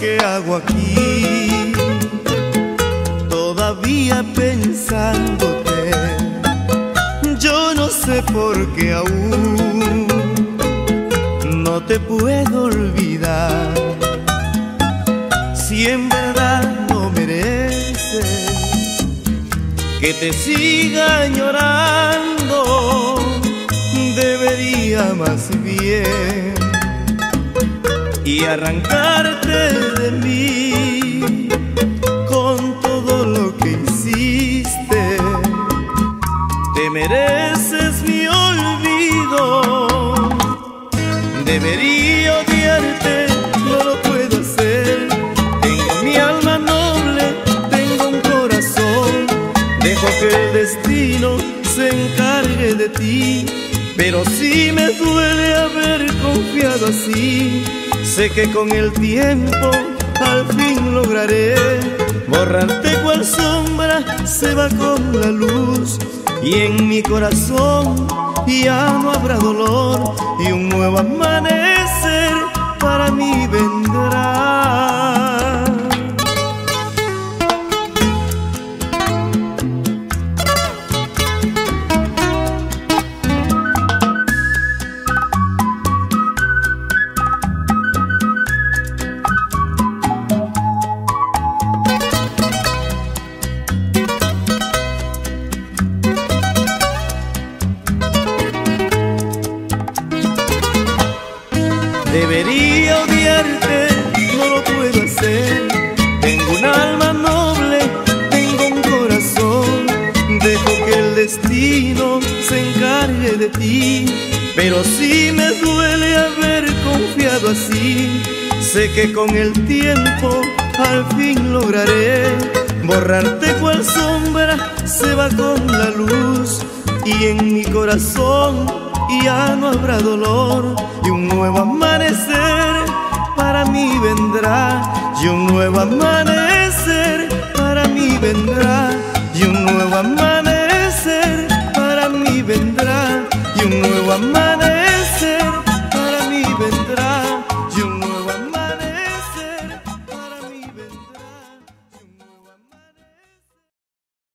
aquí, todavía pensándote. Yo no sé por qué aún no te puedo olvidar. Si en verdad no mereces que te siga llorando, debería más bien y arrancarte de mí con todo lo que hiciste. Te mereces mi olvido. Debería odiarte, no lo puedo hacer. Tengo mi alma noble, tengo un corazón. Dejo que el destino se encargue de ti. Pero si me duele haber confiado así, sé que con el tiempo al fin lograré borrarte cual sombra se va con la luz. Y en mi corazón ya no habrá dolor y un nuevo amanecer Debería odiarte, no lo puedo hacer. Tengo un alma noble, tengo un corazón. Dejo que el destino se encargue de ti. Pero si me duele haber confiado así, sé que con el tiempo al fin lograré borrarte cual sombra se va con la luz. Y en mi corazón y ya no habrá dolor y un nuevo amanecer para mí vendrá y un nuevo amanecer para mí vendrá y un nuevo amanecer para mí vendrá y un nuevo amanecer